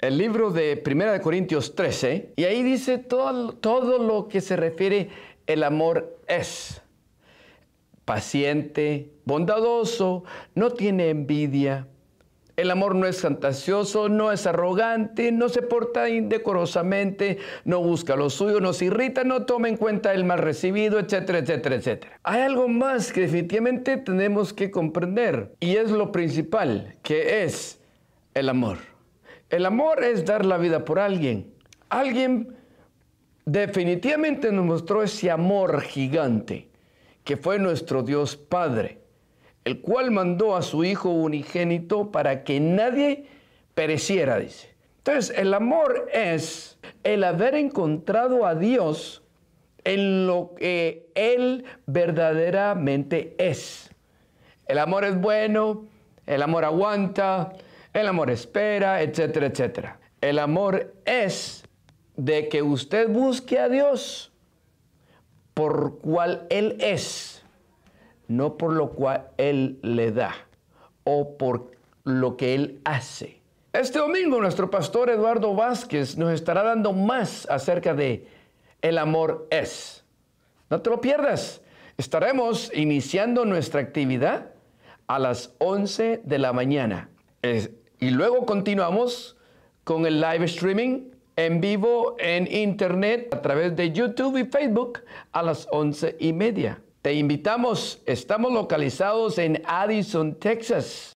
el libro de 1 Corintios 13 y ahí dice todo, todo lo que se refiere el amor es. Paciente, bondadoso, no tiene envidia. El amor no es fantasioso, no es arrogante, no se porta indecorosamente, no busca lo suyo, no se irrita, no toma en cuenta el mal recibido, etcétera, etcétera, etcétera. Hay algo más que definitivamente tenemos que comprender y es lo principal, que es el amor. El amor es dar la vida por alguien. Alguien definitivamente nos mostró ese amor gigante que fue nuestro Dios Padre el cual mandó a su Hijo unigénito para que nadie pereciera, dice. Entonces, el amor es el haber encontrado a Dios en lo que Él verdaderamente es. El amor es bueno, el amor aguanta, el amor espera, etcétera, etcétera. El amor es de que usted busque a Dios por cual Él es no por lo cual Él le da o por lo que Él hace. Este domingo nuestro pastor Eduardo Vázquez nos estará dando más acerca de el amor es. No te lo pierdas. Estaremos iniciando nuestra actividad a las 11 de la mañana. Y luego continuamos con el live streaming en vivo en internet a través de YouTube y Facebook a las 11 y media. Te invitamos, estamos localizados en Addison, Texas.